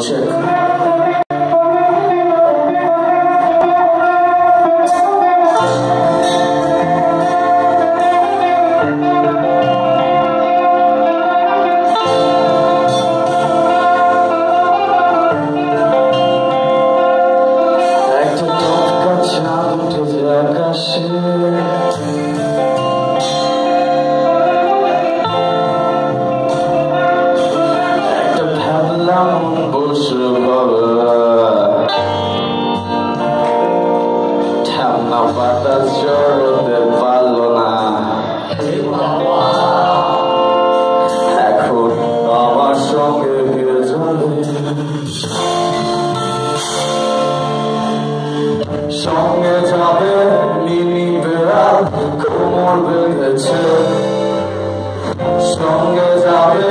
check. ভাবলাম বসে বাবা ঠান্ডা বাতাস জড়তে পারল না এখন আমার সঙ্গে কে যাবে সঙ্গে যাবে মিনি বেড়াল কোমর বেঁধেছে সঙ্গে যাবে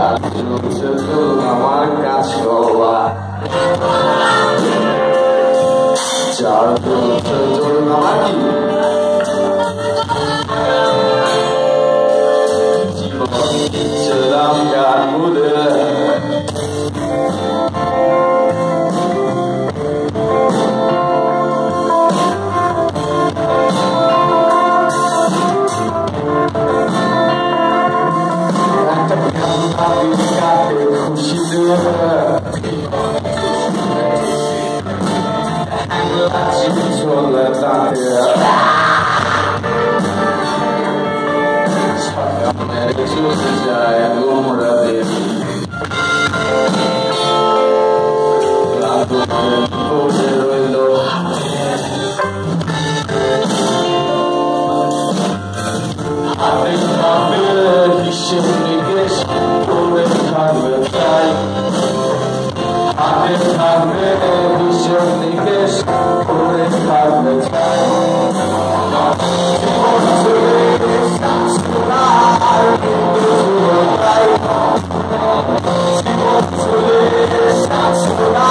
যা চলছে তো আমার কাজ করবা যার চলছে তোর আমার কি I'm going to be a little bit of a little bit of a little bit of a থাকবে হিসেব নিকেশ করে থাকবে তাই জীবন চলে আর কিন্তু চলে তাই জীবন চলে আর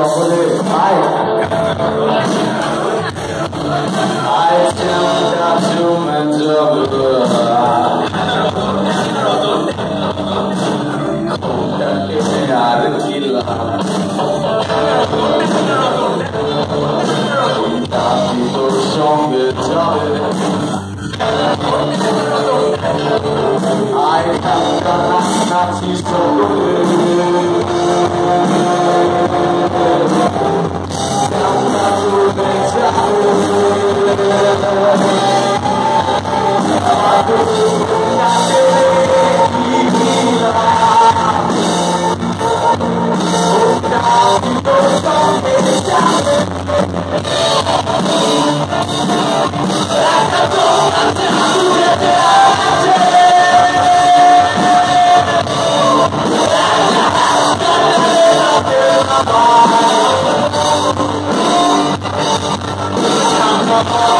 সকলে আয় আয় চামটা চুমে যাব আর কিলা আমি তোর সঙ্গে যাবে আয় কান্তার নাচ নাচি সকলে Oh,